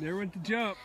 There went the jump.